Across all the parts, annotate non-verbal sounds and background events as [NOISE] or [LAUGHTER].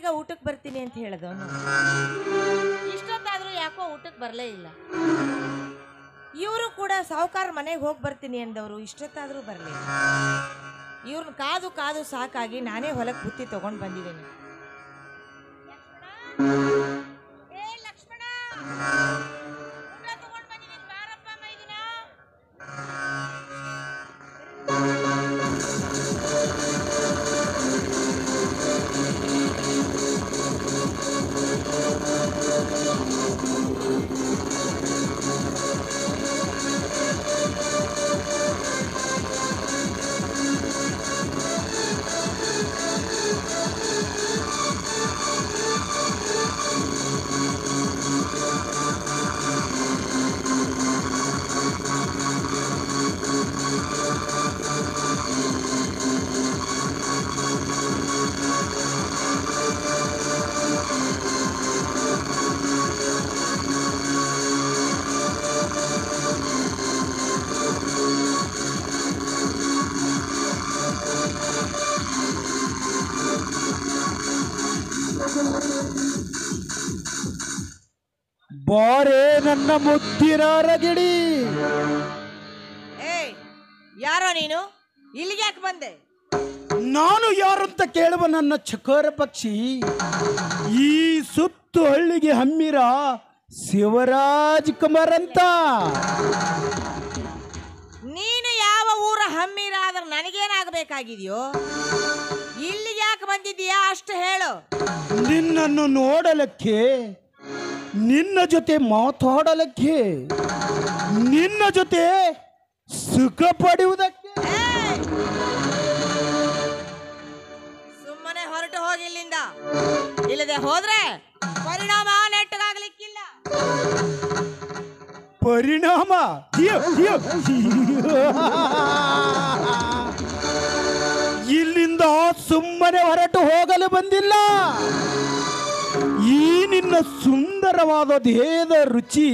ಈಗ ಊಟಕ್ಕೆ ಬರ್ತೀನಿ ಅಂತ ಹೇಳದವನು ಇಷ್ಟೊತ್ತಾದ್ರೂ ಯಾಕೋ ಊಟಕ್ಕೆ ಬರಲೇ ಇಲ್ಲ. ಇವರು ಕೂಡ ಸಾವುಕಾರ ಮನೆಗೆ ಹೋಗಿ ಬರ್ತೀನಿ ಅಂದವರು ಇಷ್ಟೊತ್ತಾದ್ರೂ ಬರಲಿಲ್ಲ ಇವ್ರನ್ನ ಕಾದು ಕಾದು ಸಾಕಾಗಿ ನಾನೇ ಹೊಲಕ್ಕೆ ಬುತ್ತಿ ತಗೊಂಡು ಬಂದಿದ್ದೇನೆ. ನನ್ನ ಮುತ್ತಿನ ರಗಿಡಿ ಏಯ್ ಯಾರೋ ನೀನು? ಇಲ್ಲಿಗೆ ಯಾಕೆ ಬಂದೆ? ನಾನು ಯಾರಂತ ಕೇಳುವ ನನ್ನ ಚಕೋರ ಪಕ್ಷಿ? ಈ ಸುತ್ತು ಹಳ್ಳಿಗೆ ಹಮ್ಮಿರ ಶಿವರಾಜ್ ಕುಮಾರ್ ಅಂತ. ನೀನು ಯಾವ ಊರ ಹಮ್ಮಿರ ಆದ್ರೆ ನನಗೇನಾಗಬೇಕಾಗಿದೆಯೋ? ಇಲ್ಲಿಗೆ ಯಾಕೆ ಬಂದಿದ್ದೀಯಾ ಅಷ್ಟು ಹೇಳು. ನಿನ್ನನ್ನು ನೋಡಲಕ್ಕೆ ನಿನ್ನ ಜೊತೆ ಮಾತಾಡಲಕ್ಕೆ ನಿನ್ನ ಜೊತೆ ಸುಖ ಪಡೆಯುವುದಕ್ಕೆ. ಸುಮ್ಮನೆ ಹೊರಟು ಹೋಗಿ ಇಲ್ಲಿಂದ. ಇಲ್ಲದೆ ಹೋದ್ರೆ ಪರಿಣಾಮ ನೆಟ್ಟಗಾಗ್ಲಿಕ್ಕಿಲ್ಲ. ಪರಿಣಾಮ. ಇಲ್ಲಿಂದ ಸುಮ್ಮನೆ ಹೊರಟು ಹೋಗಲು ಬಂದಿಲ್ಲ. ಈ ನಿನ್ನ ಸುಂದರವಾದ ದೇಹದ ರುಚಿ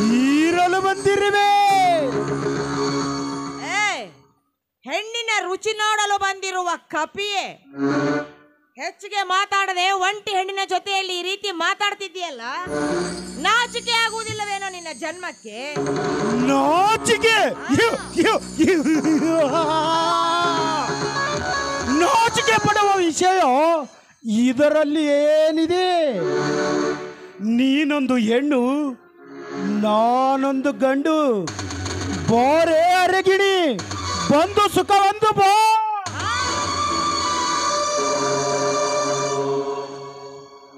ಹೀರಲು ಬಂದಿರುವೆ. ಏ ಹೆಣ್ಣಿನ ರುಚಿ ನೋಡಲು ಬಂದಿರುವ ಕಪಿಯೇ ಹೆಚ್ಚಿಗೆ ಮಾತಾಡದೆ ಒಂಟಿ ಹೆಣ್ಣಿನ ಜೊತೆಯಲ್ಲಿ ಈ ರೀತಿ ಮಾತಾಡ್ತಿದ್ದೀಯಲ್ಲ? ನಾಚಿಕೆ ಆಗುವುದಿಲ್ಲವೇನೋ ನಿನ್ನ ಜನ್ಮಕ್ಕೆ? ನಾಚಿಕೆ. ನಾಚಿಕೆ ಪಡುವ ವಿಷಯ ಇದರಲ್ಲಿ ಏನಿದೆ? ನೀನೊಂದು ಹೆಣ್ಣು ನಾನೊಂದು ಗಂಡು. ಬೋರೆ ಅರಗಿಣಿ ಬಂದು ಸುಖ ಒಂದು ಬೋ.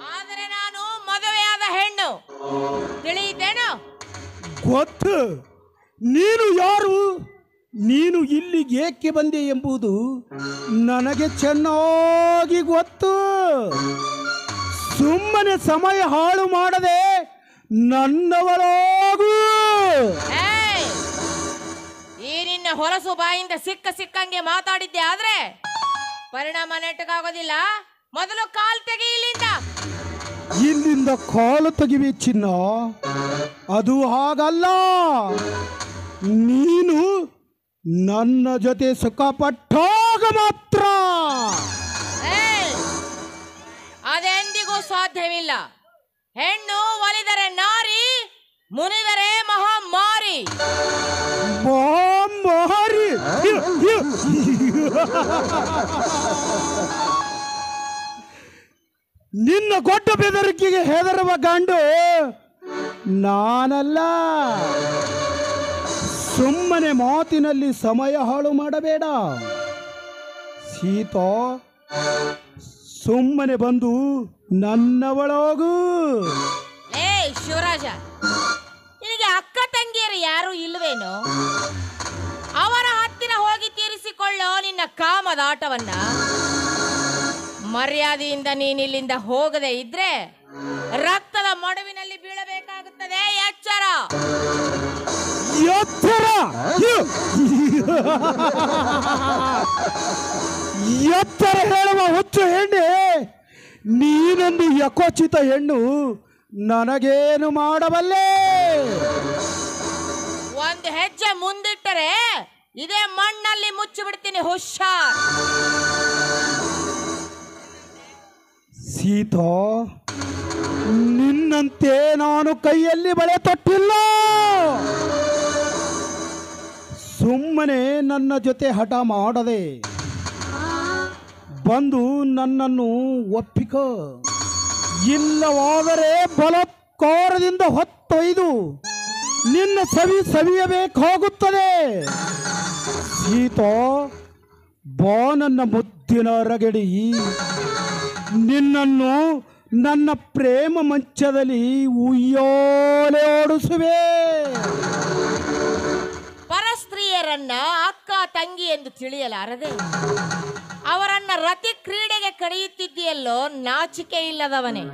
ಆದರೆ ನಾನು ಮದುವೆಯಾದ ಹೆಣ್ಣು. ತಿಳಿಯಿತೇನು? ಗೊತ್ತು. ನೀನು ಯಾರು? ನೀನು ಇಲ್ಲಿ ಏಕೆ ಬಂದೆ ಎಂಬುದು ನನಗೆ ಚೆನ್ನಾಗಿ ಗೊತ್ತು. ಸುಮ್ಮನೆ ಸಮಯ ಹಾಳು ಮಾಡದೆ ನನ್ನವರಾಗು! ಈ ನಿನ್ನ ಹೊಲಸು ಬಾಯಿಂದ ಸಿಕ್ಕ ಸಿಕ್ಕಂಗೆ ಮಾತಾಡಿದ್ದೆ ಆದ್ರೆ ಪರಿಣಾಮ ನೆಟ್ಟಗಾಗೋದಿಲ್ಲ. ಮೊದಲು ಕಾಲ್ ತೆಗಿ ಇಲ್ಲಿಂದ. ಇಲ್ಲಿಂದ ಕಾಲು ತೆಗಿವೆ ಚಿನ್ನ. ಅದು ಹಾಗಲ್ಲ. ನೀನು ನನ್ನ ಜೊತೆ ಸುಖಪಟ್ಟಾಗ ಮಾತ್ರ. ಏಯ್! ಅದೆಂದಿಗೂ ಸಾಧ್ಯವಿಲ್ಲ. ಹೆಣ್ಣು ಒಲಿದರೆ ನಾರಿ ಮುನಿದರೆ ಮಹಾಮಾರಿ. ಮಹಾಮಾರಿ. ನಿನ್ನ ಕೊಟ್ಟ ಬೆದರಿಕೆಗೆ ಹೆದರುವ ಗಂಡು ನಾನಲ್ಲ. ಸುಮ್ಮನೆ ಮಾತಿನಲ್ಲಿ ಸಮಯ ಹಾಳು ಮಾಡಬೇಡ. ಸೀತಾ, ಸುಮ್ಮನೆ ಬಂದು ನನ್ನವಳಾಗು. ಏ ಶಿವರಾಜ, ನಿನಗೆ ಅಕ್ಕ ತಂಗಿಯರು ಯಾರು ಇಲ್ವೇನೋ? ಅವರ ಹತ್ತಿರ ಹೋಗಿ ತೀರಿಸಿಕೊಳ್ಳೋ ನಿನ್ನ ಕಾಮದ ಆಟವನ್ನ ಮರ್ಯಾದೆಯಿಂದ ನೀನಿಲ್ಲಿಂದ ಹೋಗದೆ ಇದ್ರೆ ರಕ್ತದ ಮಡುವಿನಲ್ಲಿ ಬೀಳಬೇಕಾಗುತ್ತದೆ, ಎಚ್ಚರ. ಎತ್ತರ ಎತ್ತರ ಹೇಳುವ ಹುಚ್ಚು ಹೆಣ್ಣೆ ನೀನೊಂದು ಯಕೋಚಿತ ಹೆಣ್ಣು ನನಗೇನು ಮಾಡಬಲ್ಲೆ? ಒಂದು ಹೆಜ್ಜೆ ಮುಂದಿಟ್ಟರೆ ಇದೇ ಮಣ್ಣಲ್ಲಿ ಮುಚ್ಚಿ ಬಿಡ್ತೀನಿ ಹುಷಾರ್. ಸೀತಾ ನಿನ್ನಂತೆ ನಾನು ಕೈಯಲ್ಲಿ ಬಳೆ ತೊಟ್ಟಿಲ್ಲ? ಸುಮ್ಮನೆ ನನ್ನ ಜೊತೆ ಹಠ ಮಾಡದೆ ಬಂದು ನನ್ನನ್ನು ಒಪ್ಪಿಕ. ಇಲ್ಲವಾದರೆ ಬಲತ್ಕಾರದಿಂದ ಹೊತ್ತೊಯ್ದು ನಿನ್ನ ಸವಿ ಸವಿಯಬೇಕಾಗುತ್ತದೆ. ಸೀತಾ, ಬಾ ನನ್ನ ಮುದ್ದಿನ ರಗಡಿ. ನಿನ್ನನ್ನು ನನ್ನ ಪ್ರೇಮ ಮಂಚದಲ್ಲಿ ಉಯ್ಯೋಲೆ ಓಡಿಸುವೆ. ಪರಸ್ತ್ರೀಯರನ್ನ ಅಕ್ಕ ತಂಗಿ ಎಂದು ತಿಳಿಯಲಾರದೆ ಅವರನ್ನ ರತಿ ಕ್ರೀಡೆಗೆ ಕರೆಯುತ್ತಿದ್ದೀಯಲ್ಲೋ ನಾಚಿಕೆ ಇಲ್ಲದವನೇ.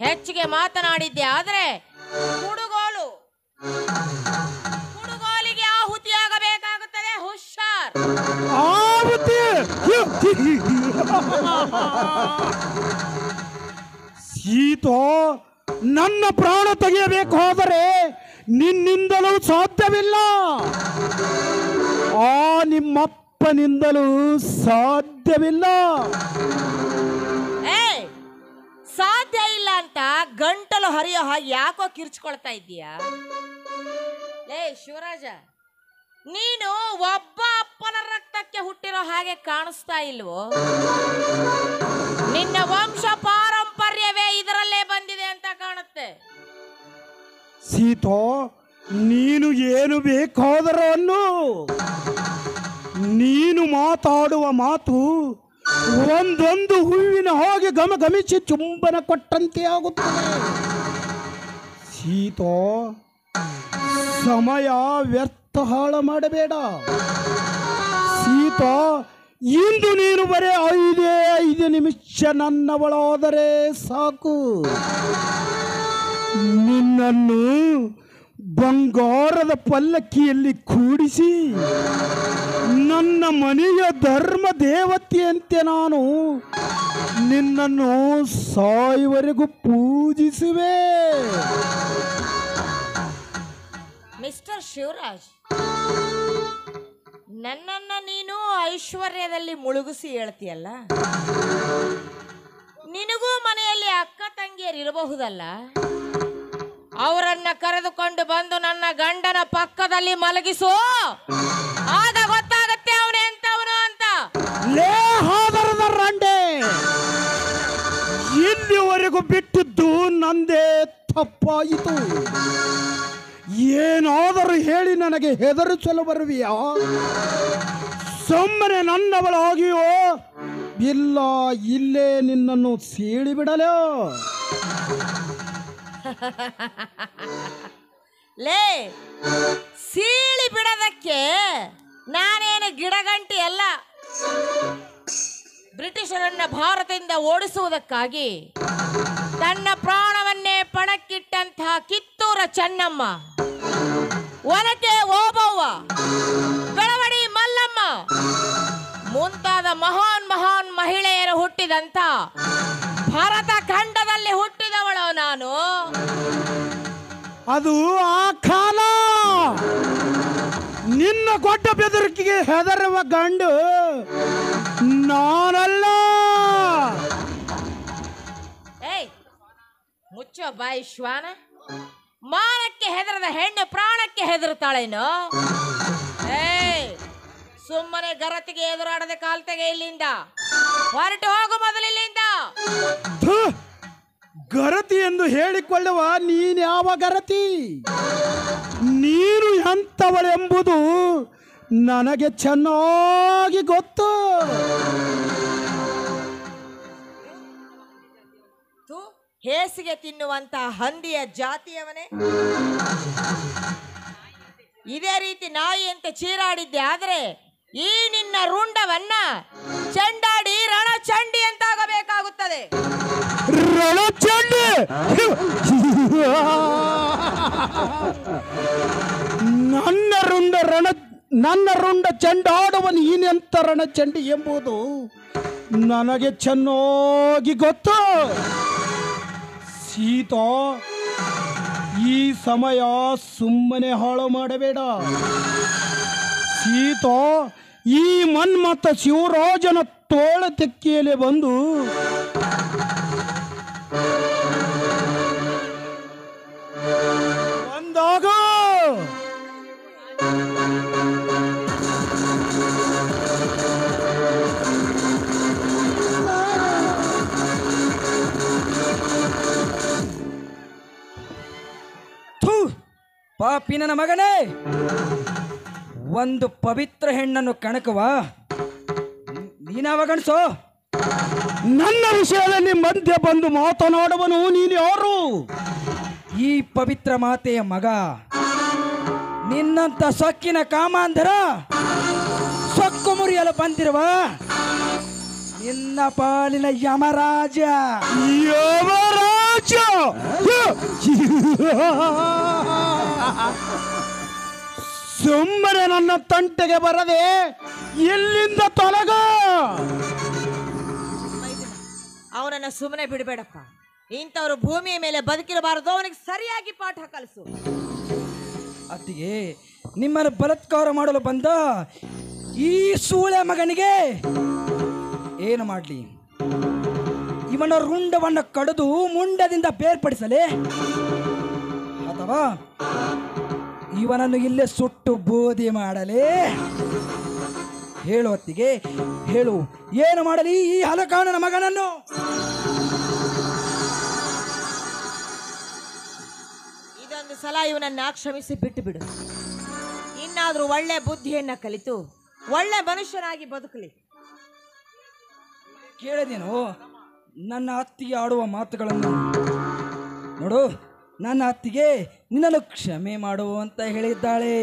ಹೆಚ್ಚಿಗೆ ಮಾತನಾಡಿದ್ದೆ ಆದ್ರೆ ಕುಡುಗೋಲು. ಕುಡುಗೋಲಿಗೆ ಆಹುತಿಯಾಗಬೇಕಾಗುತ್ತದೆ ಹುಷಾರ್. [LAUGHS] ಸೀತೋ ನನ್ನ ಪ್ರಾಣ ತೆಗೆಯಬೇಕಾದರೆ ನಿನ್ನಿಂದಲೂ ಸಾಧ್ಯವಿಲ್ಲ. ಆ ನಿಮ್ಮಪ್ಪನಿಂದಲೂ ಸಾಧ್ಯವಿಲ್ಲ. ಏ ಸಾಧ್ಯ ಇಲ್ಲ ಅಂತ ಗಂಟಲು ಹರಿಯೋ ಹಾಗೆ ಯಾಕೋ ಕಿರ್ಚ್ಕೊಳ್ತಾ ಇದ್ದೀಯಾ? ಏ ಶಿವರಾಜ, ನೀನು ಒಬ್ಬ ಅಪ್ಪನ ರಕ್ತಕ್ಕೆ ಹುಟ್ಟಿರೋ ಹಾಗೆ ಕಾಣಿಸ್ತಾ ಇಲ್ವೋ? ನಿನ್ನ ವಂಶ ಸೀತೋ, ನೀನು ಏನು ಬೇಕಾದರನ್ನು? ನೀನು ಮಾತಾಡುವ ಮಾತು ಒಂದೊಂದು ಹೂವಿನ ಹಾಗೆ ಗಮ ಗಮಿಸಿ ಚುಂಬನ ಕೊಟ್ಟಂತೆ ಆಗುತ್ತದೆ. ಸೀತೋ, ಸಮಯ ವ್ಯರ್ಥ ಹಾಳು ಮಾಡಬೇಡ. ಸೀತಾ, ಇಂದು ನೀನು ಬರೇ ಐದೇ ಐದು ನಿಮಿಷ ನನ್ನವಳಾದರೆ ಸಾಕು. ನಿನ್ನನ್ನು ಬಂಗಾರದ ಪಲ್ಲಕ್ಕಿಯಲ್ಲಿ ಕೂಡಿಸಿ ನನ್ನ ಮನೆಯ ಧರ್ಮ ದೇವತೆಯಂತೆ ನಾನು ನಿನ್ನನ್ನು ಸಾಯುವರೆಗೂ ಪೂಜಿಸುವೆ. ಮಿಸ್ಟರ್ ಶಿವರಾಜ್, ನನ್ನನ್ನ ನೀನು ಐಶ್ವರ್ಯದಲ್ಲಿ ಮುಳುಗಿಸಿ ಹೇಳ್ತೀಯಲ್ಲ? ನಿನಗೂ ಮನೆಯಲ್ಲಿ ಅಕ್ಕ ತಂಗಿಯರು ಇರಬಹುದಲ್ಲ ಅವರನ್ನ ಕರೆದುಕೊಂಡು ಬಂದು ನನ್ನ ಗಂಡನ ಪಕ್ಕದಲ್ಲಿ ಮಲಗಿಸು. ಆಗ ಗೊತ್ತಾಗತ್ತೆ ಅವನೇ ಎಂತವನು ಅಂತ. ಲೇ ರಂಡೆ. ಇಲ್ಲಿವರೆಗೂ ಬಿಟ್ಟಿದ್ದು ನಂದೇ ತಪ್ಪಾಯಿತು. ಏನಾದರೂ ಹೇಳಿ ನನಗೆ ಹೆದರಿಸಲು ಬರುವಿಯ? ಸುಮ್ಮನೆ ನನ್ನವಳಾಗಿಯೋ? ಇಲ್ಲ, ಇಲ್ಲೇ ನಿನ್ನನ್ನು ಸೀಳಿಬಿಡಲೋ? [LAUGHS] ಲೇ, ಸೀಳಿ ಬಿಡೋದಕ್ಕೆ ನಾನೇನು ಗಿಡಗಂಟಿ ಅಲ್ಲ. ಬ್ರಿಟಿಷರನ್ನ ಭಾರತದಿಂದ ಓಡಿಸುವುದಕ್ಕಾಗಿ ತನ್ನ ಪ್ರಾಣವನ್ನೇ ಪಣಕ್ಕಿಟ್ಟಂತಹ ಕಿತ್ತೂರ ಚೆನ್ನಮ್ಮ, ಒನಕೆ ಓಬವ್ವ, ಬೆಳವಡಿ ಮಲ್ಲಮ್ಮ, ಮುಂತಾದ ಮಹಾನ್ ಮಹಾನ್ ಮಹಿಳೆಯರು ಹುಟ್ಟಿದಂತ ಭಾರತ ಅದು ಆ ಕಾಲ. ನಿನ್ನ ಕೊಟ್ಟ ಬೆದರಿಕೆಗೆ ಹೆದರುವ ಗಂಡು ನಾನಲ್ಲ. ಏಯ್ ಮುಚ್ಚೋ ಬಾಯಿ ಶ್ವಾನ. ಮಾನಕ್ಕೆ ಹೆದರದ ಹೆಣ್ಣು ಪ್ರಾಣಕ್ಕೆ ಹೆದರುತ್ತಾಳೇನು ಏಯ್ ಸುಮ್ಮನೆ ಗರತಿಗೆ ಎದುರಾಡದೆ ಕಾಲ್ತೆಗೆ ಇಲ್ಲಿಂದ. ಹೊರಟು ಹೋಗು ಮೊದಲಿಲ್ಲಿಂದ. ಗರತಿ ಎಂದು ಹೇಳಿಕೊಳ್ಳುವ ನೀನು ಯಾವ ಗರತಿ? ನೀನು ಎಂಥವಳೆಂಬುದು ನನಗೆ ಚೆನ್ನಾಗಿ ಗೊತ್ತು. ಹೇಸಿಗೆ ತಿನ್ನುವಂತ ಹಂದಿಯ ಜಾತಿಯವನೇ. ಇದೇ ರೀತಿ ನಾಯಿ ಅಂತ ಚೀರಾಡಿದ್ದೆ, ಆದರೆ ಈ ನಿನ್ನ ರುಂಡವನ್ನ ಚಂಡಾಡಿ ರಣಚಂಡಿ ಅಂತಾಗಬೇಕಾಗುತ್ತದೆ ರಣಚಂಡಿ ನನ್ನ ರುಂಡ ರಣ, ನನ್ನ ರುಂಡ ಚೆಂಡಾಡುವ ನೀನೆಂತ ರಣಚಂಡಿ ಎಂಬುದು ನನಗೆ ಚೆನ್ನಾಗಿ ಗೊತ್ತು. ಸೀತಾ, ಈ ಸಮಯ ಸುಮ್ಮನೆ ಹಾಳು ಮಾಡಬೇಡ. ಸೀತಾ, ಈ ಮನ್ಮತ್ತ ಶಿವರಾಜನ ತೋಳ ತೆಕ್ಕಿಯಲ್ಲಿ ಬಂದು ಪಾಪಿ ನನ್ನ ಮಗನೇ ಒಂದು ಪವಿತ್ರ ಹೆಣ್ಣನ್ನು ಕಣಕುವ ನೀನಾವಗಣಸೋ ನನ್ನ ವಿಷಯದಲ್ಲಿ ಮಧ್ಯ ಬಂದು ಮಾತನಾಡುವನು ನೀನು ಯಾರು? ಈ ಪವಿತ್ರ ಮಾತೆಯ ಮಗ ನಿನ್ನಂತ ಸೊಕ್ಕಿನ ಕಾಮಾಂಧರ ಸೊಕ್ಕು ಮುರಿಯಲು ಬಂದಿರುವ ನಿನ್ನ ಪಾಲಿನ ಯಮರಾಜ. ಯವರಾಜ ಸುಮ್ಮನೆ ನನ್ನ ತಂಟೆಗೆ ಬರದೆ ಎಲ್ಲಿಂದ ತೊಲಗ? ಅವನನ್ನ ಸುಮ್ಮನೆ ಬಿಡಬೇಡಪ್ಪ. ಇಂಥವ್ರು ಭೂಮಿಯ ಮೇಲೆ ಬದುಕಿರಬಾರದು ಅವನಿಗೆ ಸರಿಯಾಗಿ ಪಾಠ ಕಲಿಸು. ಅತ್ತಿಗೆ ನಿಮ್ಮನ್ನು ಬಲತ್ಕಾರ ಮಾಡಲು ಬಂದ ಈ ಸೂಳೆ ಮಗನಿಗೆ ಏನು ಮಾಡಲಿ? ಇವನ ರುಂಡವನ್ನು ಕಡಿದು ಮುಂಡದಿಂದ ಬೇರ್ಪಡಿಸಲಿ? ಅಥವಾ ಇವನನ್ನು ಇಲ್ಲೇ ಸುಟ್ಟು ಬೋಧಿ ಮಾಡಲಿ? ಹೇಳು ಅತ್ತಿಗೆ ಹೇಳು. ಏನು ಮಾಡಲಿ ಈ ಹಲಕಾಣನ ಮಗನನ್ನು? ಇದೊಂದು ಸಲ ಇವನನ್ನ ಕ್ಷಮಿಸಿ ಬಿಟ್ಟು ಬಿಡು. ಇನ್ನಾದ್ರೂ ಒಳ್ಳೆ ಬುದ್ಧಿಯನ್ನ ಕಲಿತು ಒಳ್ಳೆ ಮನುಷ್ಯನಾಗಿ ಬದುಕಲಿ. ಕೇಳಿದೇನು ನನ್ನ ಅತ್ತಿಗೆ ಆಡುವ ಮಾತುಗಳನ್ನು. ನೋಡು, ನನ್ನ ಅತ್ತಿಗೆ ನಿನ್ನನ್ನು ಕ್ಷಮೆ ಮಾಡು ಅಂತ ಹೇಳಿದ್ದಾಳೆ.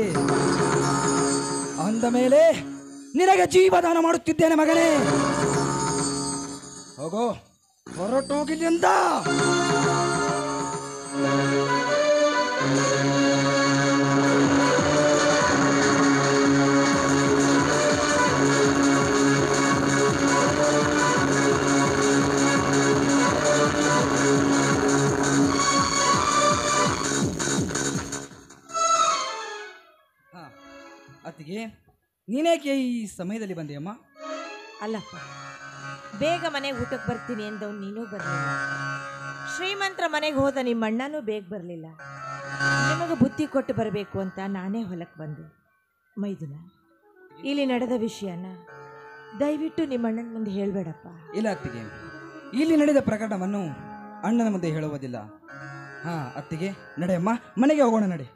ಅಂದ ಮೇಲೆ, ನಿನಗೆ ಜೀವದಾನ ಮಾಡುತ್ತಿದ್ದೇನೆ ಮಗನೇ. ಹೋಗೋ ಹೊರಟೋಗಿಲ್ಲಿಂದ ನೀನೇಕೆ ಈ ಸಮಯದಲ್ಲಿ ಬಂದೆಯಮ್ಮ ಅಲ್ಲಪ್ಪ ಬೇಗ ಮನೆಗೆ ಊಟಕ್ಕೆ ಬರ್ತೀನಿ ಎಂದವ್ ನೀನು ಬರಲಿಲ್ಲ. ಶ್ರೀಮಂತರ ಮನೆಗೆ ಹೋದ ನಿಮ್ಮ ಅಣ್ಣನೂ ಬೇಗ ಬರಲಿಲ್ಲ. ನಿಮಗೆ ಬುದ್ಧಿ ಕೊಟ್ಟು ಬರಬೇಕು ಅಂತ ನಾನೇ ಹೊಲಕ್ಕೆ ಬಂದೆ. ಮೈದುನ ಇಲ್ಲಿ ನಡೆದ ವಿಷಯನ ದಯವಿಟ್ಟು ನಿಮ್ಮ ಅಣ್ಣನ ಮುಂದೆ ಹೇಳಬೇಡಪ್ಪ. ಇಲ್ಲ ಅತ್ತಿಗೆ ಇಲ್ಲಿ ನಡೆದ ಪ್ರಕರಣವನ್ನು ಅಣ್ಣನ ಮುಂದೆ ಹೇಳುವುದಿಲ್ಲ. ಹಾ ಅತ್ತಿಗೆ ನಡೆಯಮ್ಮ ಮನೆಗೆ ಹೋಗೋಣ ನಡೆ.